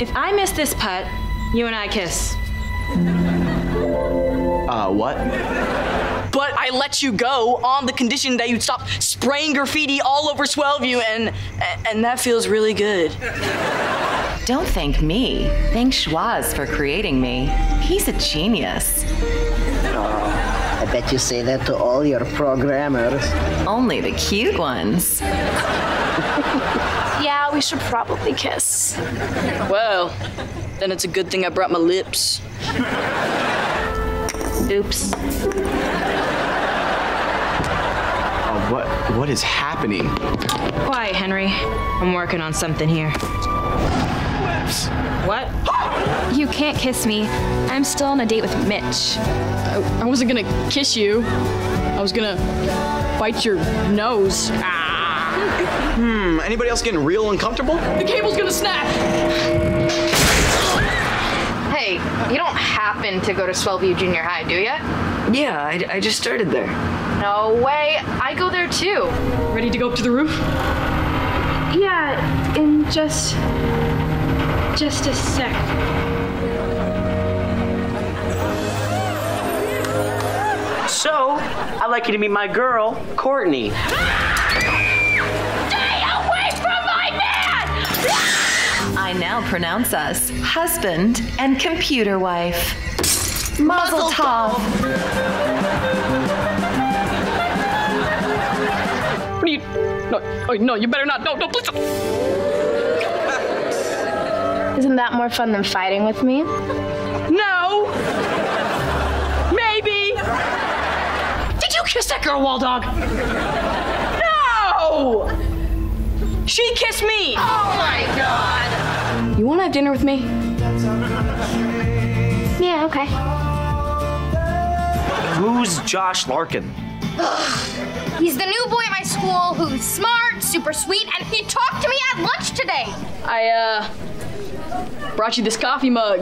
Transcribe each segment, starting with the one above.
If I miss this putt, you and I kiss. Uh, what? But I let you go on the condition that you'd stop spraying graffiti all over Swellview, and and that feels really good. Don't thank me. Thank Schwoz for creating me. He's a genius. I bet you say that to all your programmers. Only the cute ones. Yeah, we should probably kiss. Well, then it's a good thing I brought my lips. Oops. Uh, what? What is happening? Quiet, Henry. I'm working on something here. Lips. What? You can't kiss me. I'm still on a date with Mitch. I wasn't gonna kiss you. I was gonna bite your nose. Ah. Hmm. Anybody else getting real uncomfortable? The cable's gonna snap. Hey, you don't happen to go to Swellview Junior High, do you? Yeah, I, I just started there. No way. I go there too. Ready to go up to the roof? Yeah, in just. just a sec. So, I'd like you to meet my girl, Courtney. Pronounce us husband and computer wife. Mazel tov. What are you? No, oh, no, you better not. No, no, please. don't. Isn't that more fun than fighting with me? No. Maybe. Did you kiss that girl, Wall Dog? No. She kissed me. Oh my god! You want to have dinner with me? Yeah, okay. Who's Josh Larkin? He's the new boy at my school who's smart, super sweet, and he talked to me at lunch today. I uh brought you this coffee mug.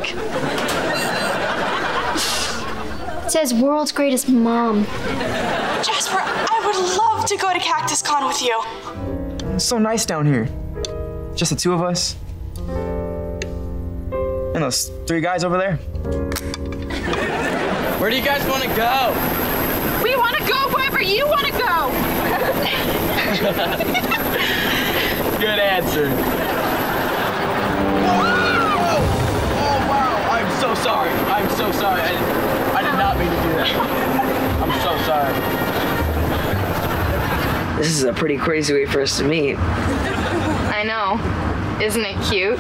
It says world's greatest mom. Jasper, I would love to go to Cactus Con with you. It's so nice down here. Just the two of us. And those three guys over there. Where do you guys want to go? We want to go wherever you want to go! Good answer. Oh, wow. I'm so sorry. I'm so sorry. I, I did not mean to do that. I'm so sorry. This is a pretty crazy way for us to meet. I know. Isn't it cute?